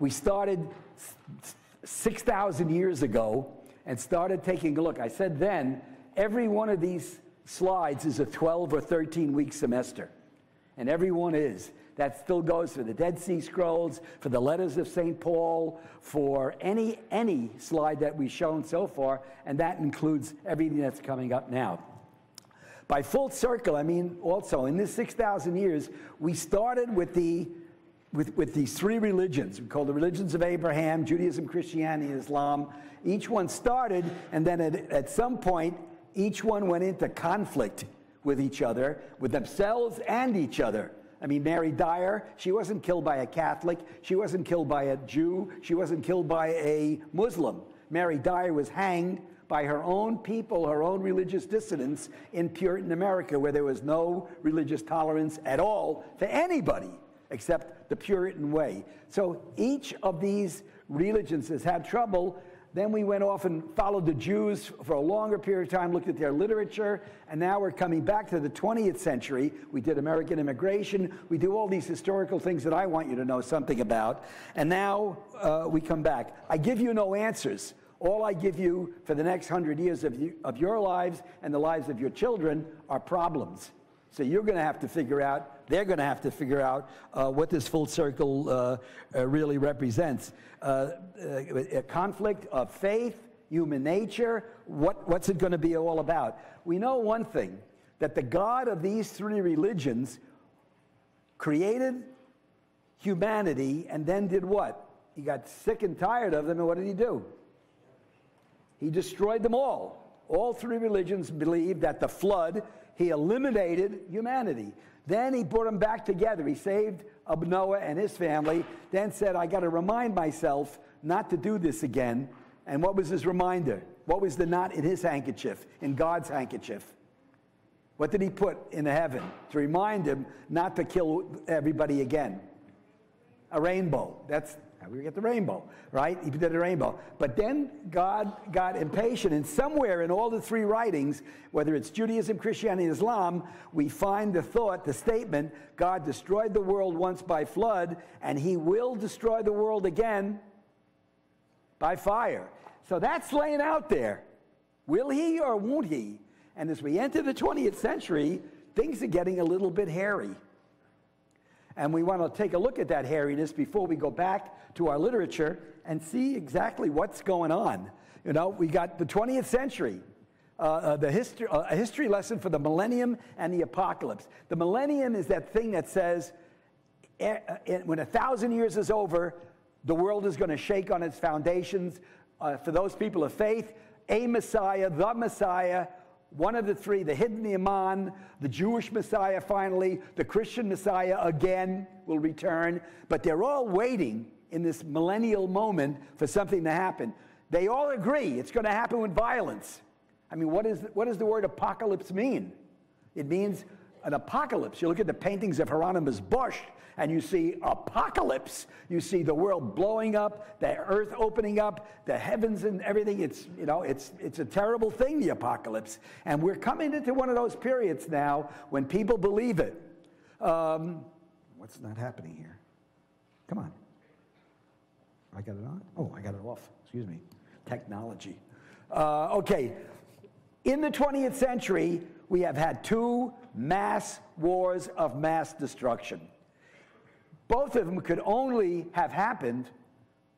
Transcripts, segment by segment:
We started 6,000 years ago and started taking a look. I said then, every one of these slides is a 12 or 13 week semester. And every one is. That still goes for the Dead Sea Scrolls, for the letters of St. Paul, for any, any slide that we've shown so far, and that includes everything that's coming up now. By full circle, I mean also in this 6,000 years, we started with the with, with these three religions. We call the religions of Abraham, Judaism, Christianity, Islam. Each one started, and then at, at some point, each one went into conflict with each other, with themselves and each other. I mean, Mary Dyer, she wasn't killed by a Catholic, she wasn't killed by a Jew, she wasn't killed by a Muslim. Mary Dyer was hanged by her own people, her own religious dissidents in Puritan America, where there was no religious tolerance at all for anybody except the Puritan way. So each of these religions has had trouble. Then we went off and followed the Jews for a longer period of time, looked at their literature, and now we're coming back to the 20th century. We did American immigration. We do all these historical things that I want you to know something about. And now uh, we come back. I give you no answers. All I give you for the next hundred years of, you, of your lives and the lives of your children are problems. So you're going to have to figure out, they're going to have to figure out uh, what this full circle uh, uh, really represents. Uh, uh, a conflict of faith, human nature, what, what's it going to be all about? We know one thing that the God of these three religions created humanity and then did what? He got sick and tired of them, and what did he do? He destroyed them all. All three religions believe that the flood, he eliminated humanity. Then he brought them back together. He saved Noah and his family, then said, I got to remind myself not to do this again. And what was his reminder? What was the knot in his handkerchief, in God's handkerchief? What did he put in the heaven to remind him not to kill everybody again? A rainbow. That's how we get the rainbow, right? He did a rainbow. But then God got impatient, and somewhere in all the three writings, whether it's Judaism, Christianity, Islam, we find the thought, the statement God destroyed the world once by flood, and he will destroy the world again by fire. So that's laying out there. Will he or won't he? And as we enter the 20th century, things are getting a little bit hairy. And we want to take a look at that hairiness before we go back to our literature and see exactly what's going on. You know, we got the 20th century, uh, uh, the history, uh, a history lesson for the millennium and the apocalypse. The millennium is that thing that says eh, eh, when a thousand years is over, the world is going to shake on its foundations. Uh, for those people of faith, a Messiah, the Messiah, one of the three, the hidden Imam, the Jewish Messiah finally, the Christian Messiah again will return, but they're all waiting in this millennial moment for something to happen. They all agree it's going to happen with violence. I mean, what, is, what does the word apocalypse mean? It means an apocalypse. You look at the paintings of Hieronymus Bosch, and you see apocalypse. You see the world blowing up, the earth opening up, the heavens and everything. It's, you know, it's, it's a terrible thing, the apocalypse. And we're coming into one of those periods now when people believe it. Um, what's not happening here? Come on. I got it on? Oh, I got it off. Excuse me. Technology. Uh, okay. In the 20th century, we have had two mass wars of mass destruction. Both of them could only have happened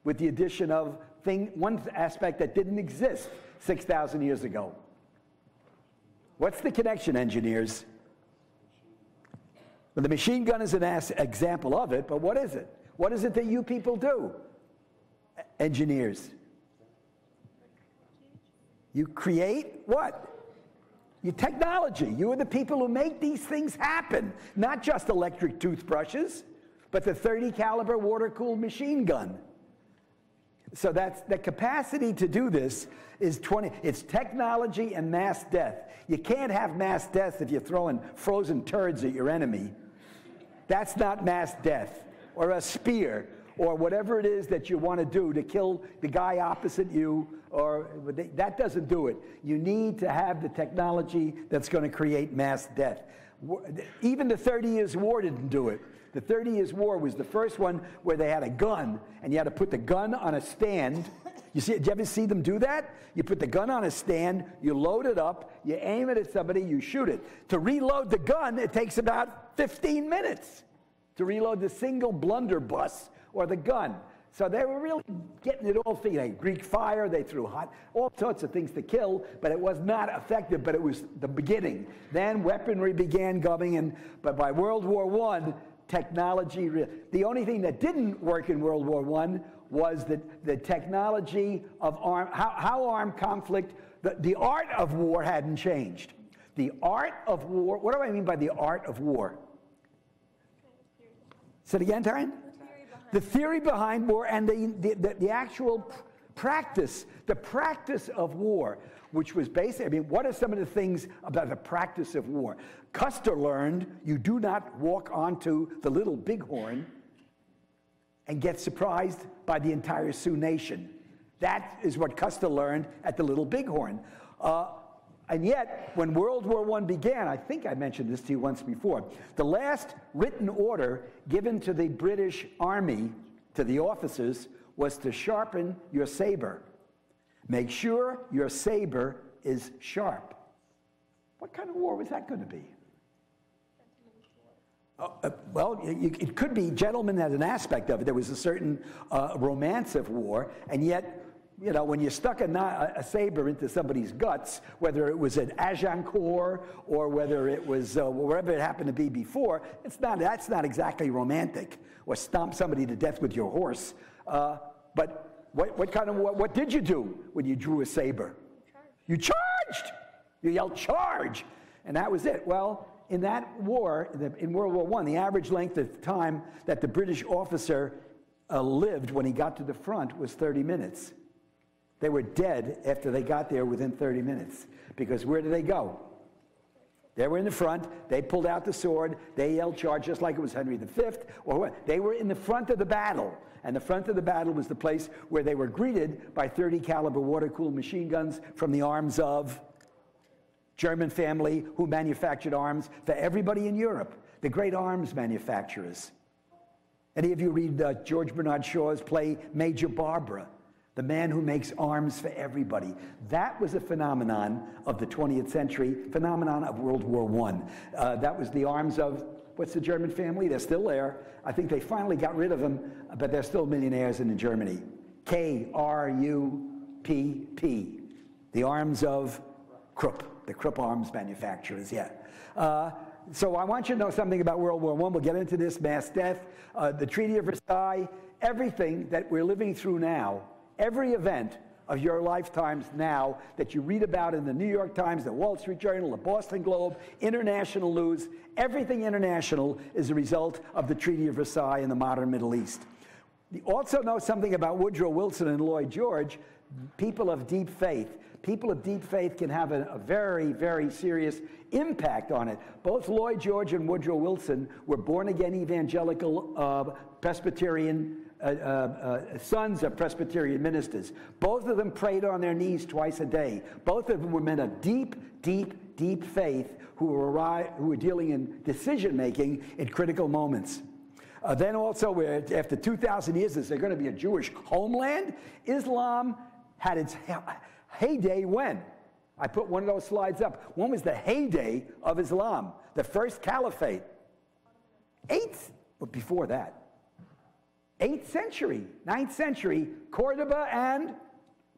with the addition of thing, one aspect that didn't exist 6,000 years ago. What's the connection, engineers? Well, the machine gun is an example of it, but what is it? What is it that you people do, engineers? You create what? Your technology. You are the people who make these things happen, not just electric toothbrushes but the 30 caliber water cooled machine gun. So that's the capacity to do this is 20. It's technology and mass death. You can't have mass death if you're throwing frozen turds at your enemy. That's not mass death or a spear or whatever it is that you want to do to kill the guy opposite you or that doesn't do it. You need to have the technology that's going to create mass death. Even the 30 years war didn't do it The 30 Years' War was the first one where they had a gun, and you had to put the gun on a stand. You see, did you ever see them do that? You put the gun on a stand, you load it up, you aim it at somebody, you shoot it. To reload the gun, it takes about 15 minutes to reload the single blunderbuss or the gun. So they were really getting it all figured. Greek fire, they threw hot, all sorts of things to kill, but it was not effective, but it was the beginning. Then weaponry began coming, and but by World War I, technology, the only thing that didn't work in World War I was the, the technology of arm, how, how armed conflict, the, the art of war hadn't changed. The art of war, what do I mean by the art of war? Say it again, Taryn? The theory behind war and the, the, the, actual practice, the practice of war, which was basically, I mean, what are some of the things about the practice of war? Custer learned you do not walk onto the little bighorn and get surprised by the entire Sioux Nation. That is what Custer learned at the Little Bighorn. Uh, and yet, when World War I began, I think I mentioned this to you once before, the last written order given to the British Army, to the officers, was to sharpen your saber. Make sure your saber is sharp. What kind of war was that going to be? Uh, uh, well, it could be gentlemen as an aspect of it. There was a certain uh, romance of war, and yet, you know, when you stuck a, a, saber into somebody's guts, whether it was at Agincourt or whether it was uh, wherever it happened to be before, it's not, that's not exactly romantic. Or stomp somebody to death with your horse. Uh, but what, what kind of what, what did you do when you drew a saber? You charged. You yelled charge, and that was it. Well, in that war, in World War I, the average length of time that the British officer uh, lived when he got to the front was 30 minutes. They were dead after they got there within 30 minutes. Because where did they go? They were in the front. They pulled out the sword. They yelled charge just like it was Henry V. Or? They were in the front of the battle. And the front of the battle was the place where they were greeted by 30 caliber water-cooled machine guns from the arms of German family who manufactured arms for everybody in Europe, the great arms manufacturers. Any of you read uh, George Bernard Shaw's play Major Barbara, the man who makes arms for everybody? That was a phenomenon of the 20th century, phenomenon of World War I. Uh, that was the arms of, what's the German family? They're still there. I think they finally got rid of them, but they're still millionaires in Germany. K R U P P, the arms of Krupp the Krupp arms manufacturers, yeah. Uh, so I want you to know something about World War I. We'll get into this, mass death, uh, the Treaty of Versailles, everything that we're living through now, every event of your lifetimes now that you read about in the New York Times, the Wall Street Journal, the Boston Globe, international news, everything international is a result of the Treaty of Versailles in the modern Middle East. You also know something about Woodrow Wilson and Lloyd George, people of deep faith people of deep faith can have a, a, very, very serious impact on it. Both Lloyd George and Woodrow Wilson were born again evangelical uh, Presbyterian. Uh, uh, uh, sons of Presbyterian ministers. Both of them prayed on their knees twice a day. Both of them were men of deep, deep, deep faith who were, who were dealing in decision making in critical moments. Uh, then also, after 2,000 years, is there going to be a Jewish homeland? Islam had its heyday when? I put one of those slides up. When was the heyday of Islam? The first caliphate. Eight, but before that. Eighth century, ninth century, Cordoba and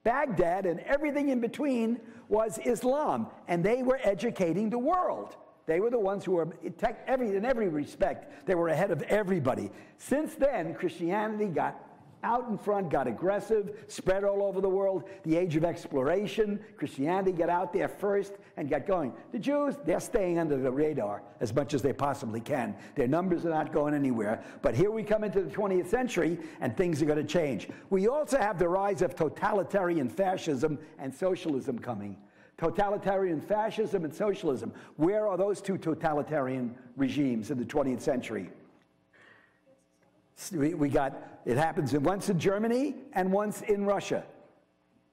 Baghdad and everything in between was Islam. And they were educating the world. They were the ones who were, in every respect, they were ahead of everybody. Since then, Christianity got out in front, got aggressive, spread all over the world. The age of exploration, Christianity got out there first and got going. The Jews, they're staying under the radar as much as they possibly can. Their numbers are not going anywhere. But here we come into the 20th century and things are going to change. We also have the rise of totalitarian fascism and socialism coming. Totalitarian fascism and socialism. Where are those two totalitarian regimes in the 20th century? We, we got, it happens once in Germany and once in Russia.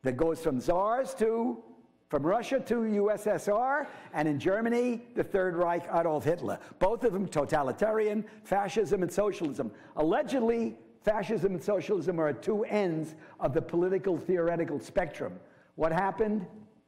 That goes from czars to From Russia to USSR, and in Germany, the Third Reich, Adolf Hitler. Both of them totalitarian, fascism and socialism. Allegedly, fascism and socialism are at two ends of the political theoretical spectrum. What happened?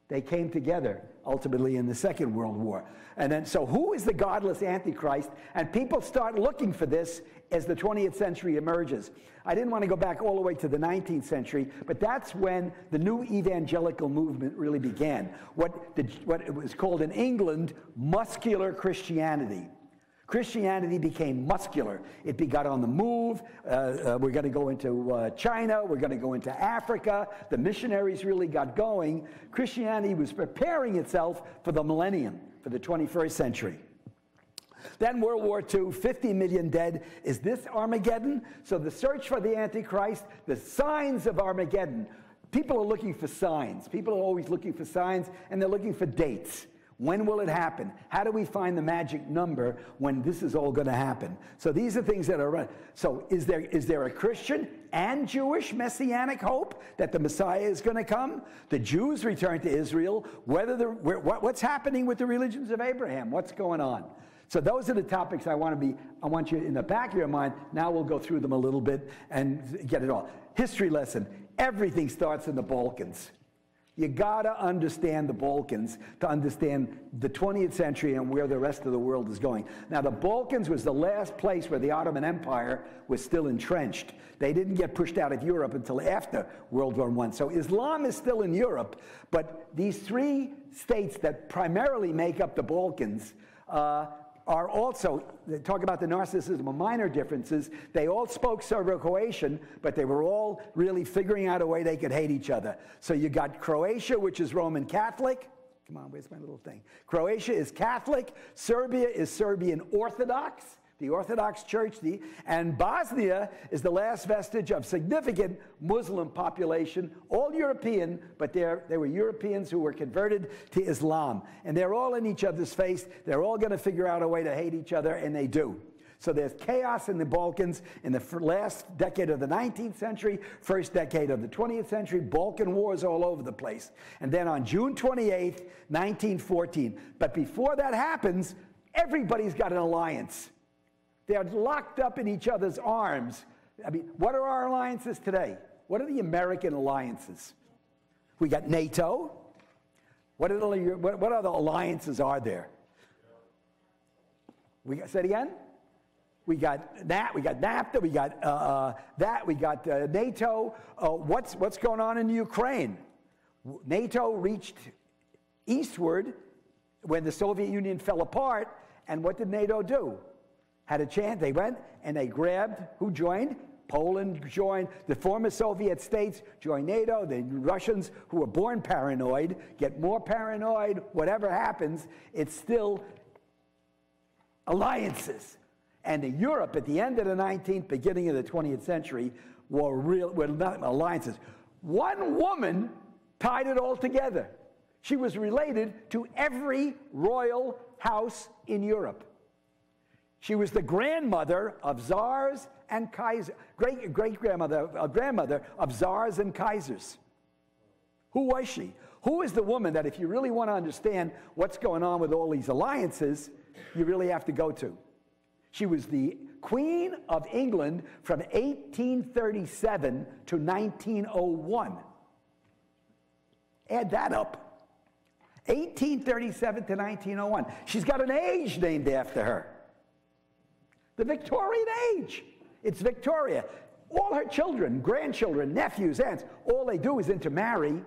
They came together ultimately in the Second World War. And then, so who is the godless Antichrist? And people start looking for this as the 20th century emerges. I didn't want to go back all the way to the 19th century, but that's when the new evangelical movement really began. What, the, what it was called in England, muscular Christianity. Christianity became muscular. It got on the move. Uh, uh, we're going to go into uh, China. We're going to go into Africa. The missionaries really got going. Christianity was preparing itself for the millennium, for the 21st century. Then World War II, 50 million dead. Is this Armageddon? So the search for the Antichrist, the signs of Armageddon. People are looking for signs. People are always looking for signs, and they're looking for dates. When will it happen? How do we find the magic number when this is all going to happen? So these are things that are. So is there is there a Christian and Jewish messianic hope that the Messiah is going to come? The Jews return to Israel. Whether the what, what's happening with the religions of Abraham? What's going on? So those are the topics I want to be, I want you in the back of your mind. Now we'll go through them a little bit and get it all. History lesson. Everything starts in the Balkans. You gotta understand the Balkans to understand the 20th century and where the rest of the world is going. Now, the Balkans was the last place where the Ottoman Empire was still entrenched. They didn't get pushed out of Europe until after World War I. So Islam is still in Europe, but these three states that primarily make up the Balkans uh, are also, they talk about the narcissism of minor differences. They all spoke Serbo-Croatian, but they were all really figuring out a way they could hate each other. So you got Croatia, which is Roman Catholic. Come on, where's my little thing? Croatia is Catholic. Serbia is Serbian Orthodox the Orthodox Church, the, and Bosnia is the last vestige of significant Muslim population, all European, but they were Europeans who were converted to Islam. And they're all in each other's face. They're all going to figure out a way to hate each other, and they do. So there's chaos in the Balkans in the last decade of the 19th century, first decade of the 20th century, Balkan wars all over the place. And then on June 28th, 1914. But before that happens, everybody's got an alliance. They're locked up in each other's arms. I mean, what are our alliances today? What are the American alliances? We got NATO. What, are the, what, what other alliances are there? We got, say it again? We got that. We got NAFTA. We got uh, uh, that. We got uh, NATO. Uh, what's what's going on in Ukraine? NATO reached eastward when the Soviet Union fell apart, and what did NATO do? Had a chance. They went and they grabbed who joined? Poland joined, the former Soviet states joined NATO, the Russians, who were born paranoid, get more paranoid, whatever happens, it's still alliances. And in Europe, at the end of the 19th, beginning of the 20th century, were, real, were not alliances. One woman tied it all together. She was related to every royal house in Europe. She was the grandmother of czars and Kaisers, great great grandmother, uh, grandmother of czars and Kaisers. Who was she? Who is the woman that, if you really want to understand what's going on with all these alliances, you really have to go to? She was the Queen of England from 1837 to 1901. Add that up. 1837 to 1901. She's got an age named after her. The Victorian age. It's Victoria. All her children, grandchildren, nephews, aunts, all they do is intermarry.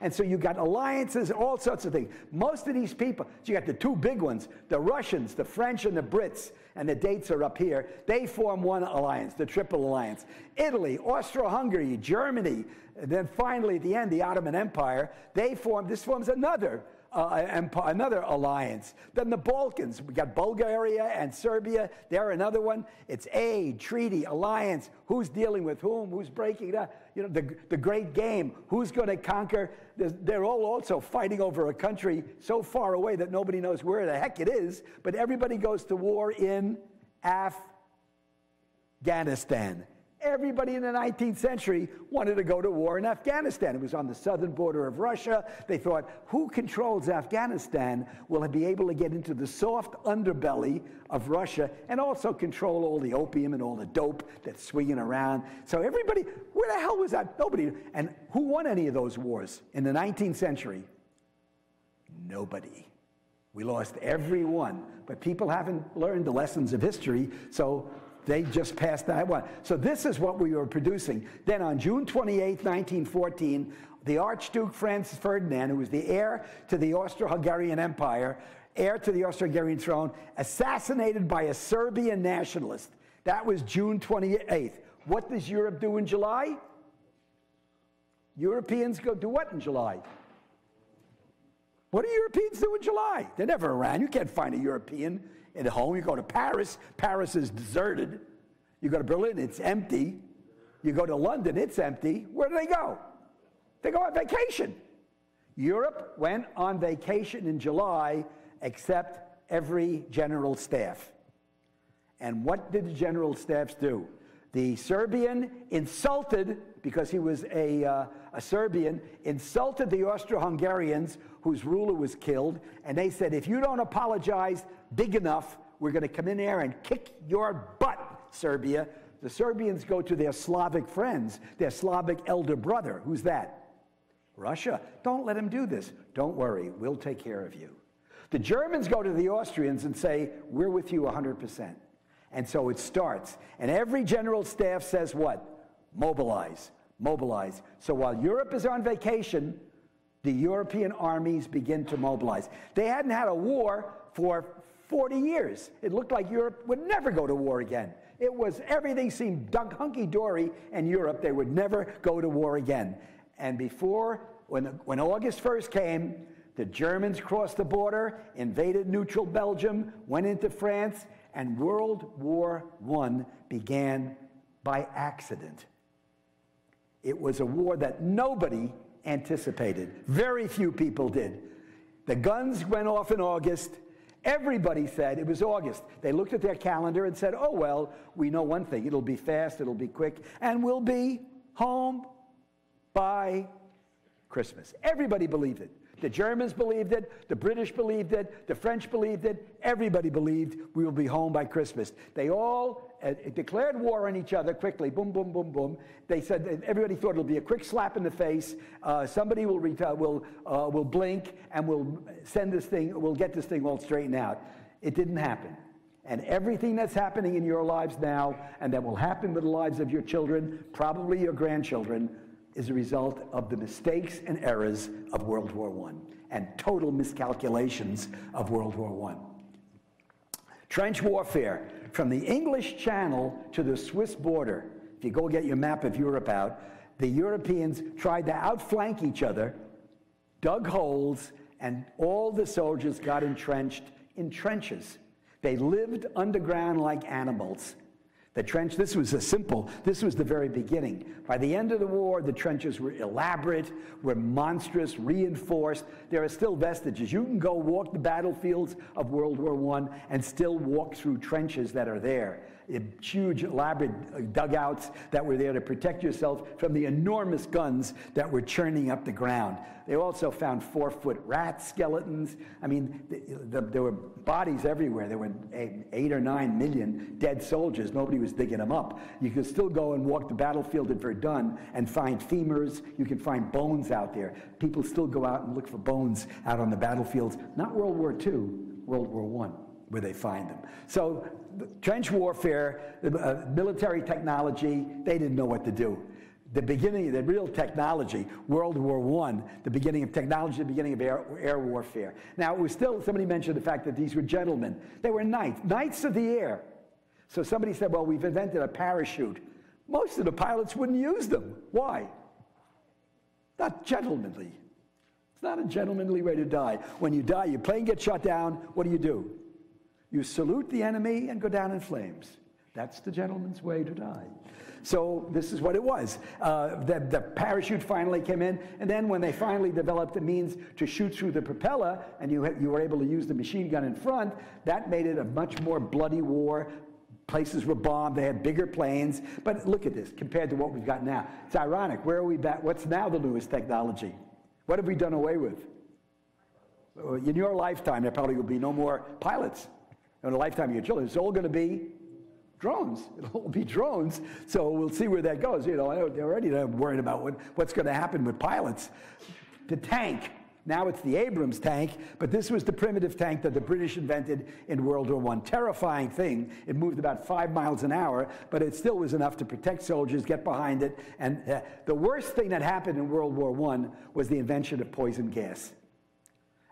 And so you got alliances, all sorts of things. Most of these people, so you got the two big ones, the Russians, the French, and the Brits, and the dates are up here. They form one alliance, the Triple Alliance. Italy, Austro-Hungary, Germany, and then finally at the end, the Ottoman Empire, they form, this forms another uh, another alliance. Then the Balkans, we got Bulgaria and Serbia. They're another one. It's aid, treaty, alliance. Who's dealing with whom? Who's breaking down? You know, the, the great game. Who's going to conquer? They're all also fighting over a country so far away that nobody knows where the heck it is. But everybody goes to war in Afghanistan. Everybody in the 19th century wanted to go to war in Afghanistan. It was on the southern border of Russia. They thought, who controls Afghanistan will be able to get into the soft underbelly of Russia and also control all the opium and all the dope that's swinging around. So everybody, where the hell was that? Nobody. And who won any of those wars in the 19th century? Nobody. We lost every one. But people haven't learned the lessons of history, so they just passed that one. So this is what we were producing. Then on June 28, 1914, the Archduke Franz Ferdinand, who was the heir to the Austro-Hungarian Empire, heir to the Austro-Hungarian throne, assassinated by a Serbian nationalist. That was June 28th. What does Europe do in July? Europeans go do what in July? What do Europeans do in July? They're never around. You can't find a European at home. You go to Paris, Paris is deserted. You go to Berlin, it's empty. You go to London, it's empty. Where do they go? They go on vacation. Europe went on vacation in July, except every general staff. And what did the general staffs do? The Serbian insulted, because he was a, uh, a Serbian, insulted the Austro Hungarians, whose ruler was killed, and they said, if you don't apologize big enough, we're going to come in there and kick your butt, Serbia. The Serbians go to their Slavic friends, their Slavic elder brother. Who's that? Russia. Don't let him do this. Don't worry, we'll take care of you. The Germans go to the Austrians and say, We're with you 100%. And so it starts. And every general staff says what? Mobilize, mobilize. So while Europe is on vacation, the European armies begin to mobilize. They hadn't had a war for 40 years. It looked like Europe would never go to war again. It was everything seemed hunky dory in Europe. They would never go to war again. And before, when, when August 1st came, the Germans crossed the border, invaded neutral Belgium, went into France, and World War I began by accident. It was a war that nobody anticipated. Very few people did. The guns went off in August. Everybody said it was August. They looked at their calendar and said, oh, well, we know one thing. It'll be fast, it'll be quick, and we'll be home by Christmas. Everybody believed it. The Germans believed it, the British believed it, the French believed it, everybody believed we will be home by Christmas. They all uh, declared war on each other quickly, boom, boom, boom, boom. They said everybody thought it'll be a quick slap in the face. Uh, somebody will, will, uh, will blink and will send this thing, we'll get this thing all straightened out. It didn't happen. And everything that's happening in your lives now and that will happen with the lives of your children, probably your grandchildren, is a result of the mistakes and errors of World War I and total miscalculations of World War I. Trench warfare from the English Channel to the Swiss border. If you go get your map of Europe out, the Europeans tried to outflank each other, dug holes, and all the soldiers got entrenched in trenches. They lived underground like animals. The trench, this was a simple, this was the very beginning. By the end of the war, the trenches were elaborate, were monstrous, reinforced. There are still vestiges. You can go walk the battlefields of World War I and still walk through trenches that are there huge, elaborate uh, dugouts that were there to protect yourself from the enormous guns that were churning up the ground. They also found four foot rat skeletons. I mean, the, the, there were bodies everywhere. There were eight, or nine million dead soldiers. Nobody was digging them up. You could still go and walk the battlefield at Verdun and find femurs. You can find bones out there. People still go out and look for bones out on the battlefields. Not World War II, World War I where they find them. So trench warfare, uh, military technology, they didn't know what to do. The beginning, of the real technology, World War I, the beginning of technology, the beginning of air, air warfare. Now, it was still, somebody mentioned the fact that these were gentlemen. They were knights, knights of the air. So somebody said, well, we've invented a parachute. Most of the pilots wouldn't use them. Why? Not gentlemanly. It's not a gentlemanly way to die. When you die, your plane gets shot down, what do you do? You salute the enemy and go down in flames. That's the gentleman's way to die. So this is what it was. Uh, the, the, parachute finally came in, and then when they finally developed the means to shoot through the propeller, and you, you were able to use the machine gun in front, that made it a much more bloody war. Places were bombed. They had bigger planes. But look at this compared to what we've got now. It's ironic. Where are we back? What's now the newest technology? What have we done away with? In your lifetime, there probably will be no more pilots. In a lifetime of your children, it's all going to be drones. It'll all be drones. So we'll see where that goes. You know, I already I'm worried about what, what's going to happen with pilots. The tank. Now it's the Abrams tank, but this was the primitive tank that the British invented in World War I. Terrifying thing. It moved about five miles an hour, but it still was enough to protect soldiers, get behind it. And uh, the worst thing that happened in World War I was the invention of poison gas.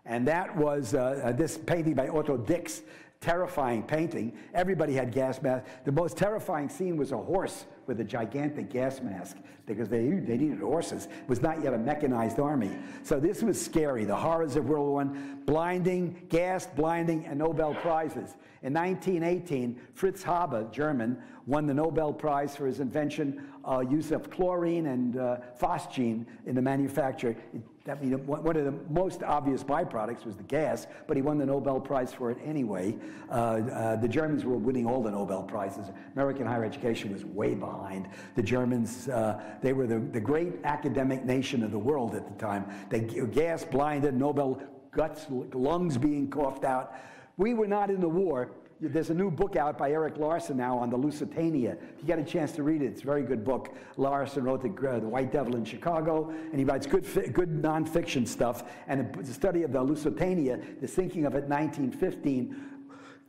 And that was uh, uh, this painting by Otto Dix terrifying painting. Everybody had gas masks. The most terrifying scene was a horse with a gigantic gas mask because they, they needed horses. It was not yet a mechanized army. So this was scary. The horrors of World War I, blinding, gas blinding, and Nobel Prizes. In 1918, Fritz Haber, German, won the Nobel Prize for his invention, uh, use of chlorine and uh, phosgene in the manufacture. It that, you know, one of the most obvious byproducts was the gas, but he won the Nobel Prize for it anyway. Uh, uh, the Germans were winning all the Nobel Prizes. American higher education was way behind. The Germans, uh, they were the, the great academic nation of the world at the time. They gas blinded, Nobel guts, lungs being coughed out. We were not in the war, there's a new book out by Erik Larson now on the Lusitania. If you get a chance to read it, it's a very good book. Larson wrote the, uh, the White Devil in Chicago, and he writes good, good nonfiction stuff. And the study of the Lusitania, the sinking of it 1915,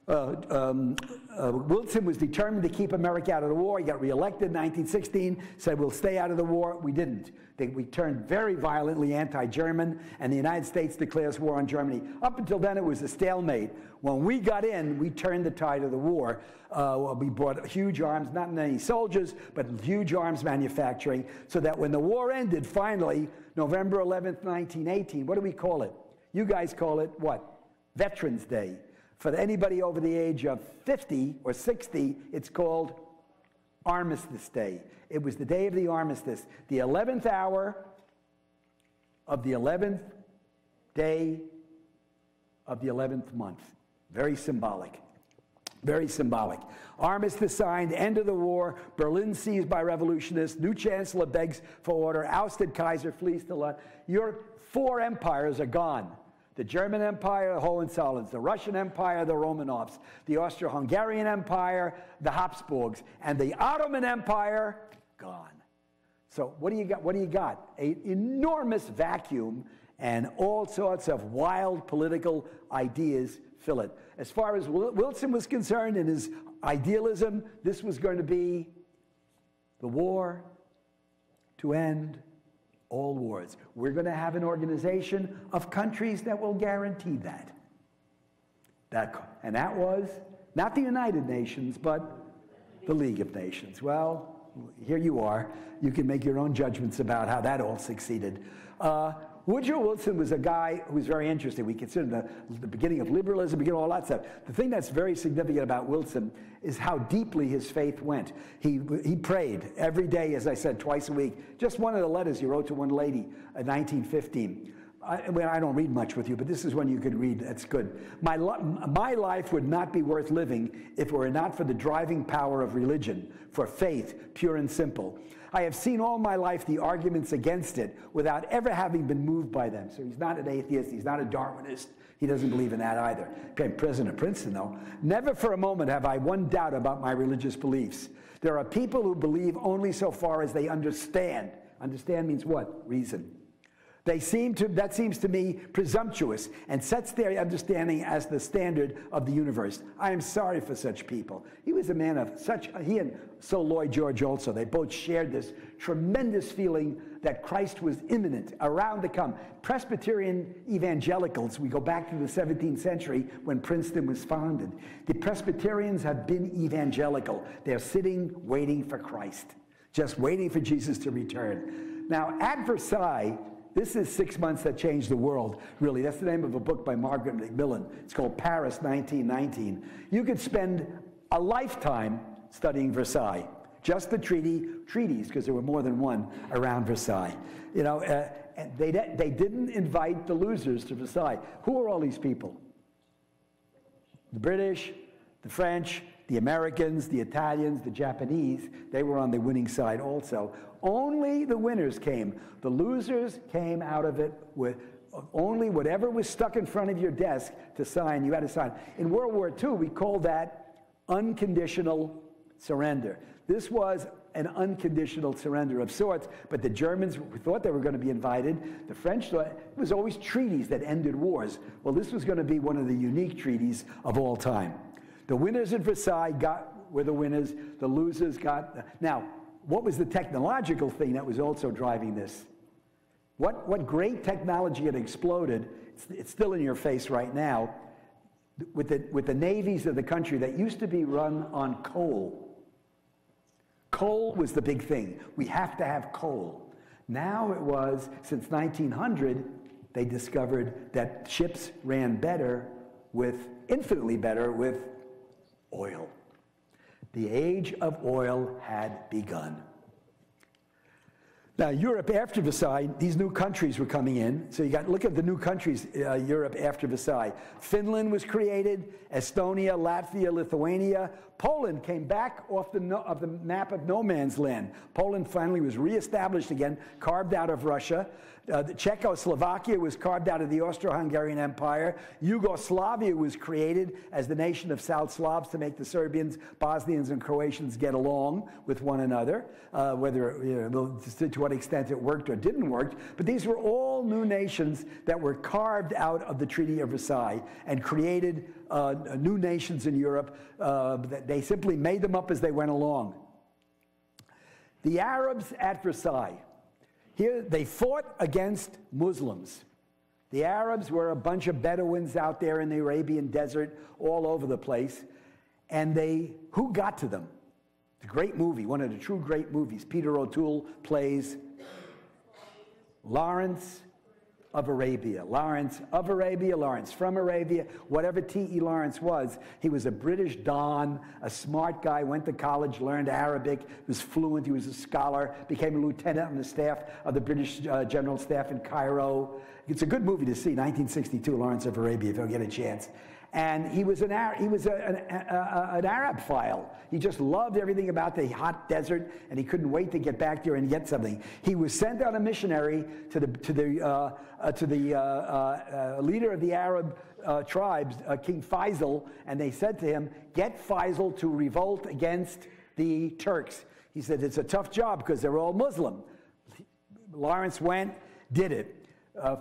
uh, um, uh, Wilson was determined to keep America out of the war. He got reelected in 1916, said we'll stay out of the war. We didn't. We turned very violently anti-German, and the United States declares war on Germany. Up until then, it was a stalemate. When we got in, we turned the tide of the war. Uh, we brought huge arms, not many soldiers, but huge arms manufacturing, so that when the war ended, finally, November 11th, 1918, what do we call it? You guys call it what? Veterans Day. For anybody over the age of 50 or 60, it's called Armistice Day. It was the day of the armistice, the 11th hour of the 11th day of the 11th month. Very symbolic. Very symbolic. Armistice signed, end of the war, Berlin seized by revolutionists, new chancellor begs for order, ousted Kaiser, flees to London. Your four empires are gone the German Empire, the Hohenzollerns, the Russian Empire, the Romanovs, the Austro-Hungarian Empire, the Habsburgs, and the Ottoman Empire, gone. So what do you got? What do you got? An enormous vacuum and all sorts of wild political ideas fill it. As far as Wilson was concerned in his idealism, this was going to be the war to end all wars. We're going to have an organization of countries that will guarantee that. that. And that was not the United Nations, but the League of Nations. Well, here you are. You can make your own judgments about how that all succeeded. Uh, Woodrow Wilson was a guy who was very interesting. We consider the, the beginning of liberalism, beginning of all that stuff. The thing that's very significant about Wilson is how deeply his faith went. He, he prayed every day, as I said, twice a week. Just one of the letters he wrote to one lady in 1915. I, well, I don't read much with you, but this is one you could read. That's good. My, my life would not be worth living if it were not for the driving power of religion, for faith, pure and simple. I have seen all my life the arguments against it without ever having been moved by them. So he's not an atheist, he's not a Darwinist. He doesn't believe in that either. Okay, President of Princeton, though. Never for a moment have I one doubt about my religious beliefs. There are people who believe only so far as they understand. Understand means what? Reason. They seem to, that seems to me presumptuous and sets their understanding as the standard of the universe. I am sorry for such people. He was a man of such, he and so Lloyd George also, they both shared this tremendous feeling that Christ was imminent, around to come. Presbyterian evangelicals, we go back to the 17th century when Princeton was founded. The Presbyterians have been evangelical. They're sitting waiting for Christ, just waiting for Jesus to return. Now, at Versailles, this is Six Months That Changed the World, really. That's the name of a book by Margaret Macmillan. It's called Paris 1919. You could spend a lifetime studying Versailles. Just the treaty, treaties, because there were more than one around Versailles. You know, uh, they, they didn't invite the losers to Versailles. Who are all these people? The British, the French, the Americans, the Italians, the Japanese, they were on the winning side also. Only the winners came. The losers came out of it with only whatever was stuck in front of your desk to sign, you had to sign. In World War II, we called that unconditional surrender. This was an unconditional surrender of sorts, but the Germans thought they were going to be invited. The French thought it was always treaties that ended wars. Well, this was going to be one of the unique treaties of all time. The winners at Versailles got were the winners, the losers got. Now, what was the technological thing that was also driving this? What, what great technology had exploded, it's, it's still in your face right now, with the, with the navies of the country that used to be run on coal. Coal was the big thing. We have to have coal. Now it was, since 1900, they discovered that ships ran better with, infinitely better with oil. The age of oil had begun. Now, Europe after Versailles, these new countries were coming in. So you got look at the new countries, uh, Europe after Versailles. Finland was created, Estonia, Latvia, Lithuania. Poland came back off the, no, of the map of no man's land. Poland finally was reestablished again, carved out of Russia. Uh, Czechoslovakia was carved out of the Austro-Hungarian Empire. Yugoslavia was created as the nation of South Slavs to make the Serbians, Bosnians, and Croatians get along with one another, uh, whether you know, to what extent it worked or didn't work. But these were all new nations that were carved out of the Treaty of Versailles and created uh, new nations in Europe. Uh, they simply made them up as they went along. The Arabs at Versailles here, they fought against Muslims. The Arabs were a bunch of Bedouins out there in the Arabian desert, all over the place. And they, who got to them? The great movie, one of the true great movies. Peter O'Toole plays Lawrence of Arabia. Lawrence of Arabia, Lawrence from Arabia, whatever T.E. Lawrence was, he was a British Don, a smart guy, went to college, learned Arabic, was fluent, he was a scholar, became a lieutenant on the staff of the British uh, General Staff in Cairo. It's a good movie to see, 1962, Lawrence of Arabia, if you'll get a chance and he was an, Arab, he was a, an, a, an Arab-phile. He just loved everything about the hot desert, and he couldn't wait to get back there and get something. He was sent on a missionary to the, to the, uh, uh, to the uh, uh, uh leader of the Arab uh, tribes, King Faisal, and they said to him, get Faisal to revolt against the Turks. He said, it's a tough job because they're all Muslim. Lawrence went, did it.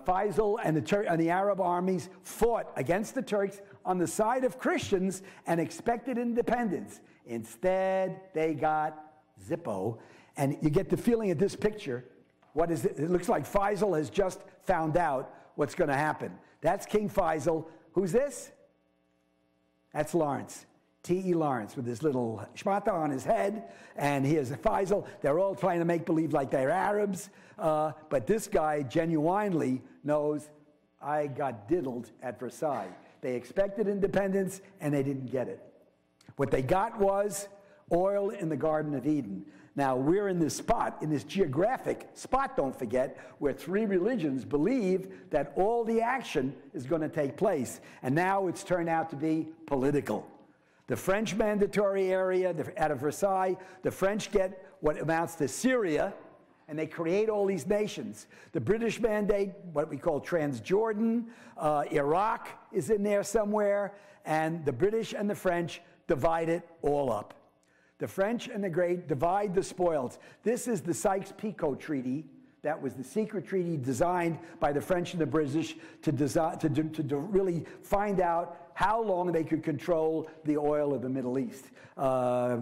Faisal and the, Tur- and the Arab armies fought against the Turks on the side of Christians and expected independence. Instead, they got Zippo. And you get the feeling of this picture. What is it? It looks like Faisal has just found out what's going to happen. That's King Faisal. Who's this? That's Lawrence. T.E. Lawrence with his little shmata on his head, and here's Faisal. They're all trying to make believe like they're Arabs, uh, but this guy genuinely knows I got diddled at Versailles. They expected independence and they didn't get it. What they got was oil in the Garden of Eden. Now, we're in this spot, in this geographic spot, don't forget, where three religions believe that all the action is going to take place. And now it's turned out to be political. The French mandatory area out of Versailles, the French get what amounts to Syria, and they create all these nations. The British mandate, what we call Transjordan, uh, Iraq is in there somewhere, and the British and the French divide it all up. The French and the Great divide the spoils. This is the Sykes-Picot Treaty. That was the secret treaty designed by the French and the British to, design, to, to, to really find out how long they could control the oil of the Middle East. Uh,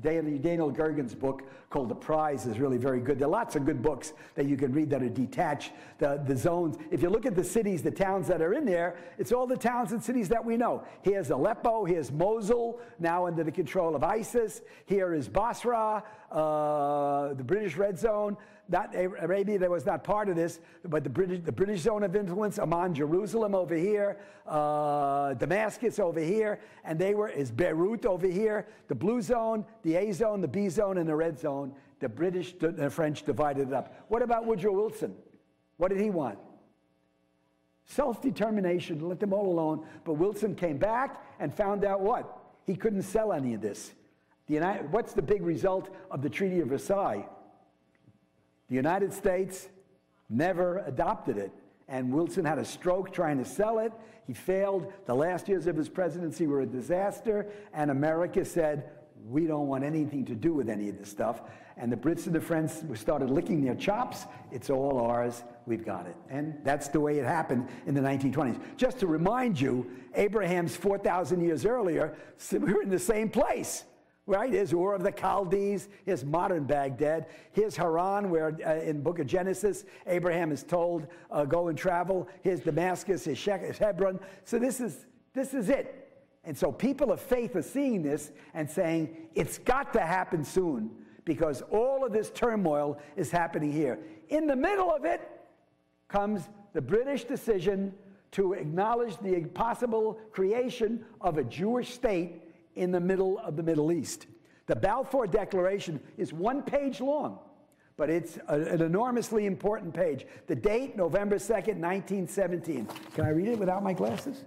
Daniel Gergen's book called The Prize is really very good. There are lots of good books that you can read that are detached. The, the zones, if you look at the cities, the towns that are in there, it's all the towns and cities that we know. Here's Aleppo, here's Mosul, now under the control of ISIS. Here is Basra, uh, the British Red Zone not Arabia that was not part of this, but the British, the British zone of influence, Amman, Jerusalem over here, uh, Damascus over here, and they were, is Beirut over here, the blue zone, the A zone, the B zone, and the red zone. The British, and the French divided it up. What about Woodrow Wilson? What did he want? Self determination, let them all alone. But Wilson came back and found out what? he couldn't sell any of this. The United, what's the big result of the Treaty of Versailles? The United States never adopted it. And Wilson had a stroke trying to sell it. He failed. The last years of his presidency were a disaster. And America said, we don't want anything to do with any of this stuff. And the Brits and the French started licking their chops. It's all ours. We've got it. And that's the way it happened in the 1920s. Just to remind you, Abraham's 4,000 years earlier, we were in the same place. Right? Here's Ur of the Chaldees. Here's modern Baghdad. Here's Haran, where uh, in book of Genesis, Abraham is told, uh, go and travel. Here's Damascus, here's Hebron. So this is, this is it. And so people of faith are seeing this and saying, it's got to happen soon because all of this turmoil is happening here. In the middle of it comes the British decision to acknowledge the possible creation of a Jewish state in the middle of the Middle East. The Balfour Declaration is one page long, but it's a, an enormously important page. The date, November 2nd, 1917. Can I read it without my glasses?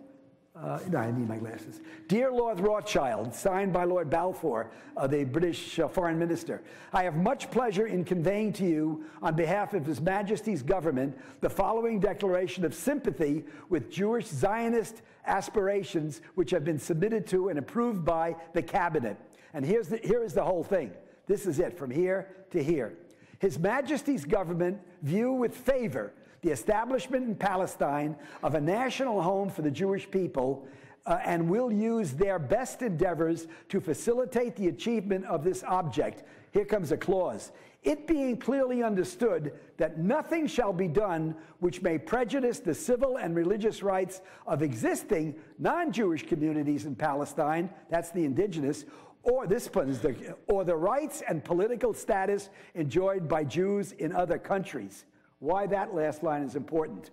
Uh, no, I need my glasses. Dear Lord Rothschild, signed by Lord Balfour, uh, the British uh, foreign minister, I have much pleasure in conveying to you, on behalf of His Majesty's government, the following declaration of sympathy with Jewish Zionist aspirations which have been submitted to and approved by the cabinet. And here's the, here is the whole thing. This is it, from here to here. His Majesty's government view with favor the establishment in Palestine of a national home for the Jewish people uh, and will use their best endeavors to facilitate the achievement of this object. Here comes a clause. It being clearly understood that nothing shall be done which may prejudice the civil and religious rights of existing non Jewish communities in Palestine, that's the indigenous, or this one's the, or the rights and political status enjoyed by Jews in other countries. Why that last line is important.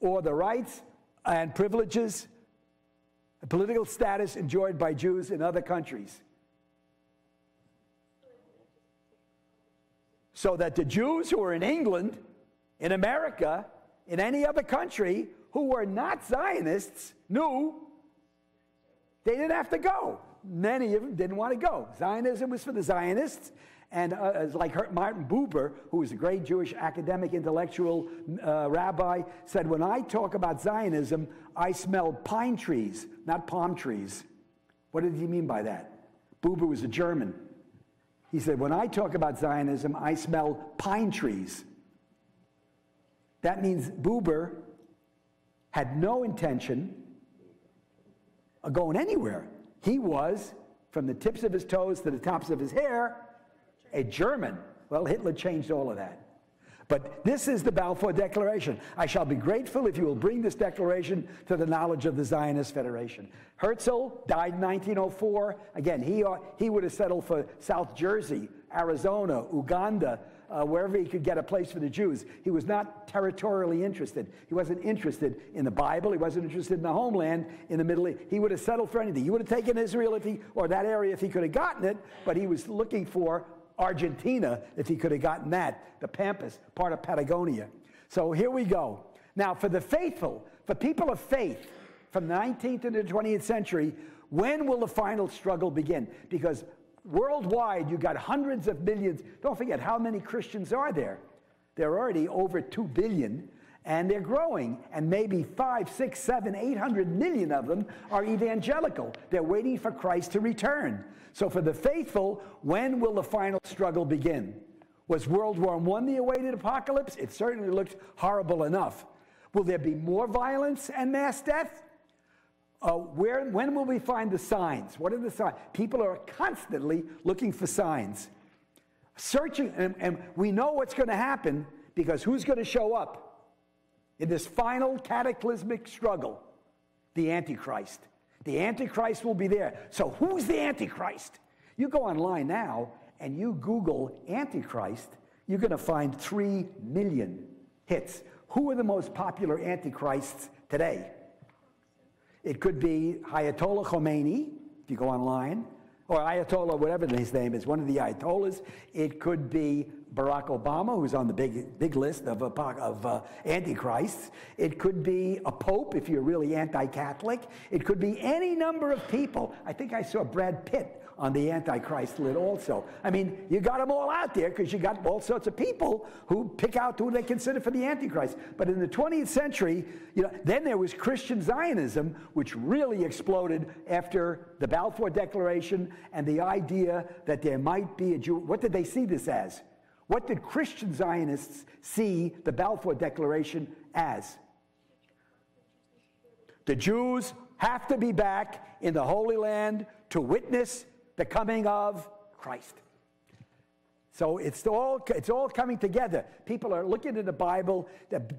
Or the rights and privileges, the political status enjoyed by Jews in other countries. So that the Jews who are in England, in America, in any other country who were not Zionists knew they didn't have to go. Many of them didn't want to go. Zionism was for the Zionists, and uh, like Martin Buber, who was a great Jewish academic, intellectual uh, rabbi, said, When I talk about Zionism, I smell pine trees, not palm trees. What did he mean by that? Buber was a German. He said, When I talk about Zionism, I smell pine trees. That means Buber had no intention of going anywhere. He was, from the tips of his toes to the tops of his hair, a German. Well, Hitler changed all of that. But this is the Balfour Declaration. I shall be grateful if you will bring this declaration to the knowledge of the Zionist Federation. Herzl died in 1904. Again, he, uh, he would have settled for South Jersey, Arizona, Uganda, uh, wherever he could get a place for the Jews. He was not territorially interested. He wasn't interested in the Bible. He wasn't interested in the homeland in the Middle East. He would have settled for anything. He would have taken Israel if he, or that area if he could have gotten it, but he was looking for Argentina if he could have gotten that, the Pampas, part of Patagonia. So here we go. Now, for the faithful, for people of faith from the 19th to the 20th century, when will the final struggle begin? Because worldwide, you've got hundreds of millions. Don't forget, how many Christians are there? Are already over 2 billion, and they're growing. And maybe five, six, seven, eight hundred million of them are evangelical. They're waiting for Christ to return. So, for the faithful, when will the final struggle begin? Was World War I the awaited apocalypse? It certainly looked horrible enough. Will there be more violence and mass death? Uh, where, when will we find the signs? What are the signs? People are constantly looking for signs, searching, and, and we know what's going to happen because who's going to show up in this final cataclysmic struggle? The Antichrist. The Antichrist will be there. So, who's the Antichrist? You go online now and you Google Antichrist, you're going to find 3 million hits. Who are the most popular Antichrists today? It could be Ayatollah Khomeini, if you go online, or Ayatollah, whatever his name is, one of the Ayatollahs. It could be Barack Obama, who's on the big, big list of, of uh, antichrists. It could be a pope if you're really anti Catholic. It could be any number of people. I think I saw Brad Pitt on the Antichrist list also. I mean, you got them all out there because you got all sorts of people who pick out who they consider for the Antichrist. But in the 20th century, you know, then there was Christian Zionism, which really exploded after the Balfour Declaration and the idea that there might be a Jew. What did they see this as? What did Christian Zionists see the Balfour Declaration as? The Jews have to be back in the Holy Land to witness the coming of Christ. So it's all, it's all coming together. People are looking at the Bible,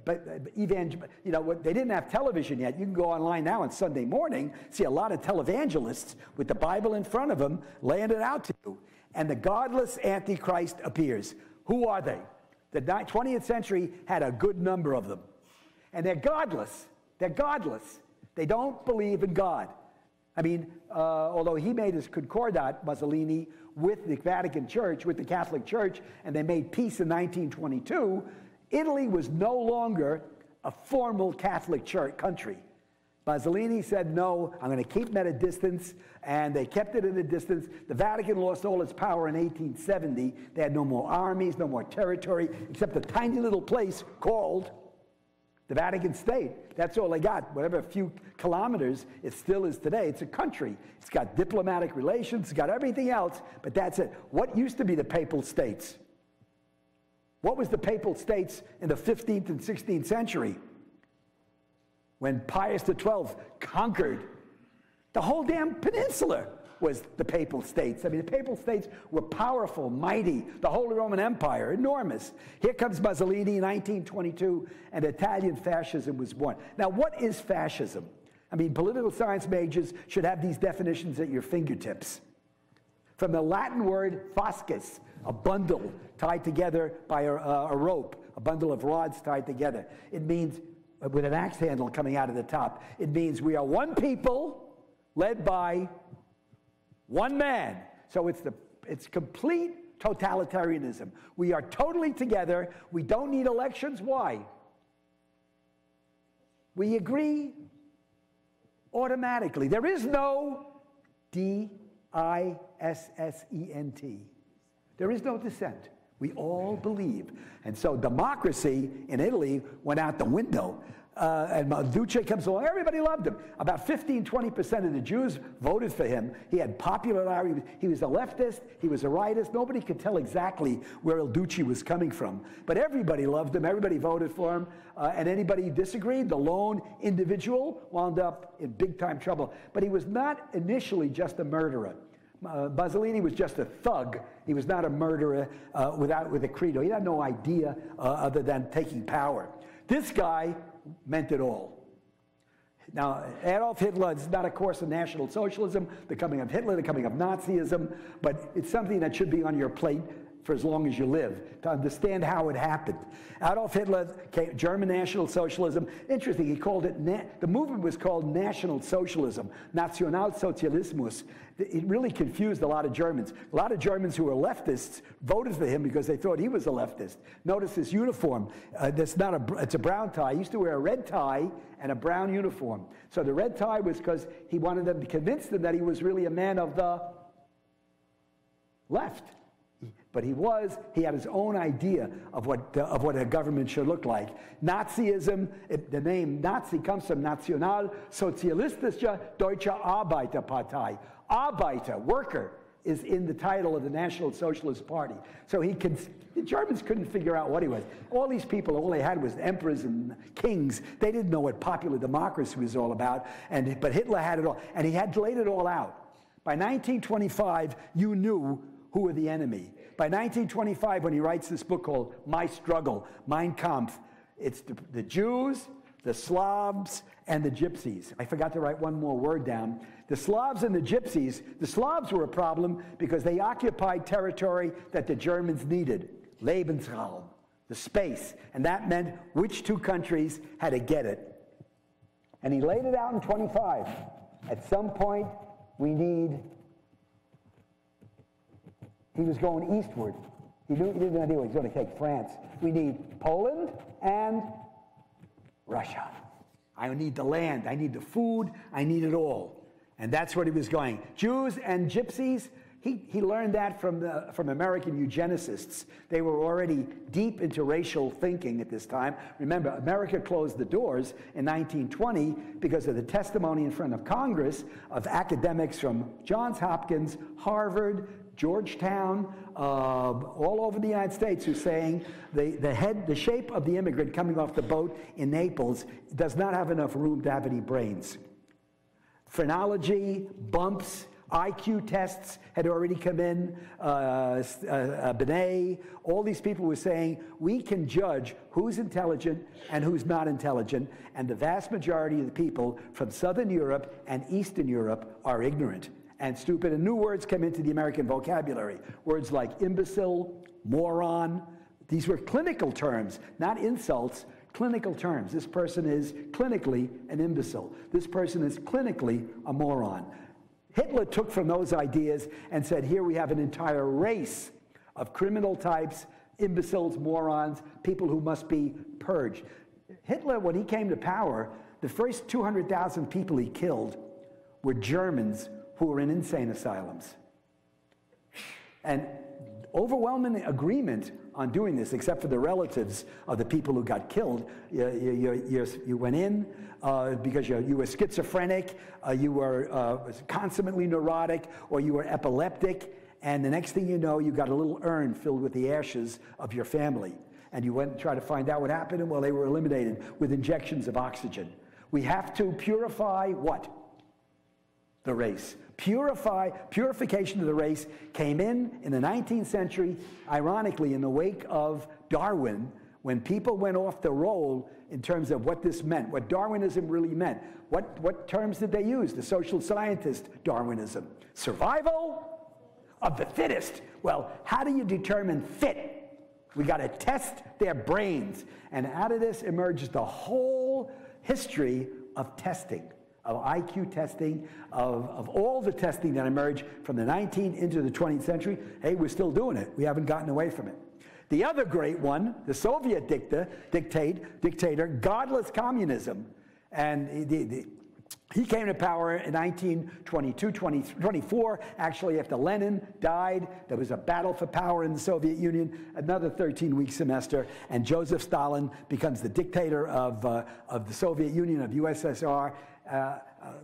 but evangel, you know, they didn't have television yet. You can go online now on Sunday morning, see a lot of televangelists with the Bible in front of them, laying it out to you. And the godless Antichrist appears. Who are they? The 20th century had a good number of them. And they're godless. They're godless. They don't believe in God. I mean, uh, although he made his concordat, Mussolini, with the Vatican Church, with the Catholic Church, and they made peace in 1922, Italy was no longer a formal Catholic church country. Mussolini said, no, I'm going to keep them at a distance, and they kept it at a distance. The Vatican lost all its power in 1870. They had no more armies, no more territory, except a tiny little place called the Vatican State. That's all they got. Whatever a few kilometers it still is today. It's a country. It's got diplomatic relations, it's got everything else, but that's it. What used to be the Papal States? What was the Papal States in the 15th and 16th century? when Pius XII conquered the whole damn peninsula was the Papal States. I mean, the Papal States were powerful, mighty, the Holy Roman Empire, enormous. Here comes Mussolini, in 1922, and Italian fascism was born. Now, what is fascism? I mean, political science majors should have these definitions at your fingertips. From the Latin word fasces, a bundle tied together by a, a rope, a bundle of rods tied together. It means with an axe handle coming out of the top. It means we are one people led by one man. So it's, the, it's complete totalitarianism. We are totally together. We don't need elections. Why? We agree automatically. There is no D I S S E N T. There is no dissent. We all believe. And so democracy in Italy went out the window. Uh, and Duce comes along. Everybody loved him. About 15, 20% of the Jews voted for him. He had popular popularity. He was a leftist. He was a rightist. Nobody could tell exactly where Il Duce was coming from. But everybody loved him. Everybody voted for him. Uh, and anybody disagreed, the lone individual wound up in big time trouble. But he was not initially just a murderer. Uh, Mussolini was just a thug. He was not a murderer uh, without with a credo. He had no idea uh, other than taking power. This guy meant it all. Now, Adolf Hitler is not a course in National Socialism, the coming of Hitler, the coming of Nazism, but it's something that should be on your plate for as long as you live, to understand how it happened. Adolf Hitler, came, German National Socialism, interesting, he called it, the movement was called National Socialism, Nationalsozialismus. It really confused a lot of Germans. A lot of Germans who were leftists voted for him because they thought he was a leftist. Notice his uniform. Uh, that's not a, it's a brown tie. He used to wear a red tie and a brown uniform. So the red tie was because he wanted them to convince them that he was really a man of the left. But he was, he had his own idea of what, of what a government should look like. Nazism, it, the name Nazi comes from Nationalsozialistische Deutsche Arbeiterpartei. Arbeiter, worker, is in the title of the National Socialist Party. So he can, the Germans couldn't figure out what he was. All these people, all they had was emperors and kings. They didn't know what popular democracy was all about. And, but Hitler had it all. And he had laid it all out. By 1925, you knew who were the enemy. By 1925, when he writes this book called My Struggle, Mein Kampf, it's the, the Jews, the Slavs, and the Gypsies. I forgot to write one more word down. The Slavs and the Gypsies, the Slavs were a problem because they occupied territory that the Germans needed Lebensraum, the space. And that meant which two countries had to get it. And he laid it out in 25. At some point, we need he was going eastward. He, knew, he didn't know he was going to take France. We need Poland and Russia. I need the land, I need the food, I need it all. And that's what he was going. Jews and gypsies, he, he learned that from, the, from American eugenicists. They were already deep into racial thinking at this time. Remember, America closed the doors in 1920 because of the testimony in front of Congress of academics from Johns Hopkins, Harvard, Georgetown, uh, all over the United States who's saying the, the head, the shape of the immigrant coming off the boat in Naples does not have enough room to have any brains. Phrenology, bumps, IQ tests had already come in. Uh, uh, uh, Binet, all these people were saying we can judge who's intelligent and who's not intelligent, and the vast majority of the people from Southern Europe and Eastern Europe are ignorant and stupid. And new words come into the American vocabulary. Words like imbecile, moron. These were clinical terms, not insults, clinical terms. This person is clinically an imbecile. This person is clinically a moron. Hitler took from those ideas and said, here we have an entire race of criminal types, imbeciles, morons, people who must be purged. Hitler, when he came to power, the first 200,000 people he killed were Germans who were in insane asylums. And overwhelming agreement on doing this, except for the relatives of the people who got killed. You, you, you, you went in uh, because you, you were schizophrenic, uh, you were uh, consummately neurotic, or you were epileptic, and the next thing you know, you got a little urn filled with the ashes of your family. And you went and tried to find out what happened, and well, they were eliminated with injections of oxygen. We have to purify what? The race. Purify, purification of the race came in in the 19th century, ironically, in the wake of Darwin, when people went off the roll in terms of what this meant, what Darwinism really meant. What, what terms did they use? The social scientist Darwinism. Survival of the fittest. Well, how do you determine fit? We got to test their brains. And out of this emerges the whole history of testing of IQ testing, of, of all the testing that emerged from the 19th into the 20th century. Hey, we're still doing it. We haven't gotten away from it. The other great one, the Soviet dicta, dictate, dictator, godless communism. And the, the, he came to power in 1922, 20, 24, actually after Lenin died. There was a battle for power in the Soviet Union, another 13-week semester, and Joseph Stalin becomes the dictator of, uh, of the Soviet Union, of USSR, uh, uh,